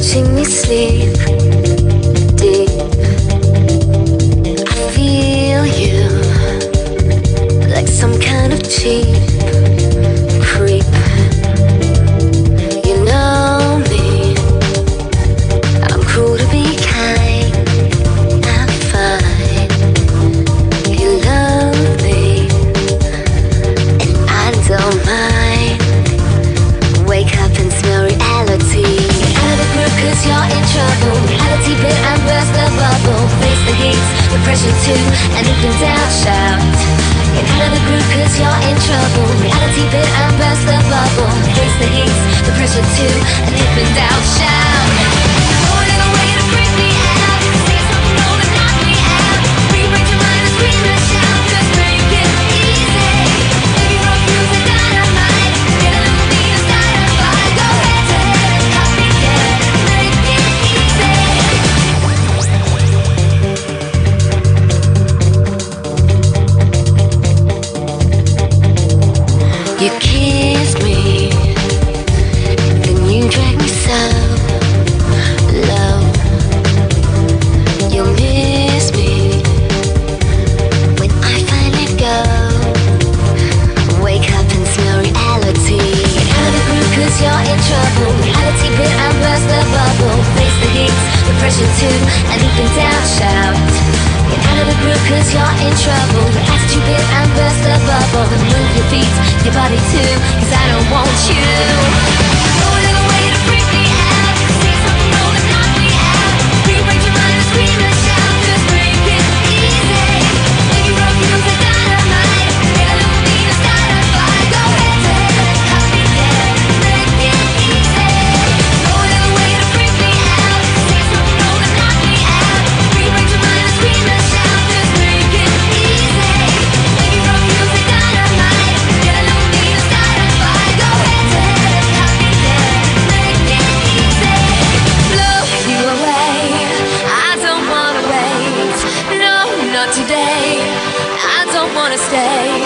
watching me sleep. the heat, the pressure too, and if in doubt, shout. to and deep down shout. Get out of the group cause you're in trouble. Your attitude bit and burst the bubble And move your feet, your body too Cause I don't want you. stay.